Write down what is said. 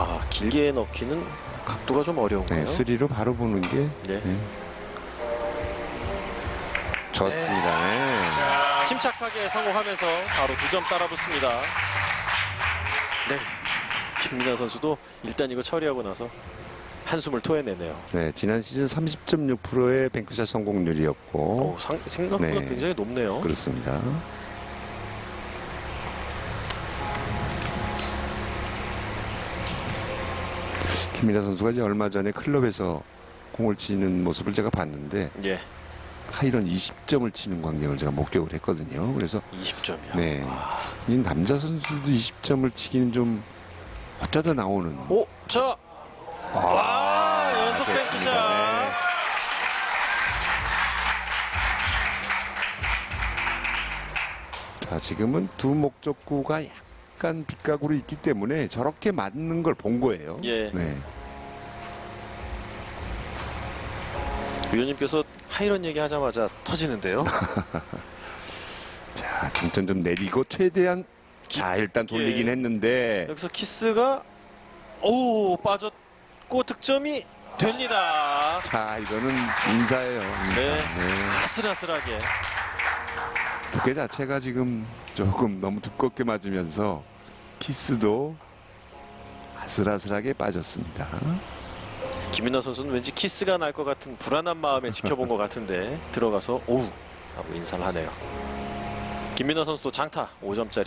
아 길게 넣기는 각도가 좀 어려운가요? 네, 쓰리로 바로 보는 게 네. 네. 좋습니다. 네. 침착하게 성공하면서 바로 2점 따라붙습니다. 네. 김민아 선수도 일단 이거 처리하고 나서 한숨을 토해내네요. 네, 지난 시즌 30.6%의 뱅크샷 성공률이었고 오, 상- 생각보다 네. 굉장히 높네요. 그렇습니다. 김민아 선수가 이제 얼마 전에 클럽에서 공을 치는 모습을 제가 봤는데 예, 하이런 20점을 치는 광경을 제가 목격을 했거든요. 그래서 20점이요. 네. 이 남자 선수들도 20점을 치기는 좀 어쩌다 나오는 오, 자, 와, 연속. 뱅크샷. 네. 자, 지금은 두 목적구가 약 간 빗각으로 있기 때문에 저렇게 맞는 걸 본 거예요. 예. 네. 위원님께서 하이런 얘기하자마자 터지는데요. 자, 당점 좀 내리고 최대한 자, 일단 돌리긴 예. 했는데 여기서 키스가 오 빠졌고 득점이 됩니다. 자, 이거는 인사예요. 인사. 네. 네. 아슬아슬하게. 두께 자체가 지금 조금 너무 두껍게 맞으면서 키스도 아슬아슬하게 빠졌습니다. 김민아 선수는 왠지 키스가 날 것 같은 불안한 마음에 지켜본 것 같은데 들어가서 오우 하고 인사를 하네요. 김민아 선수도 장타 5점짜리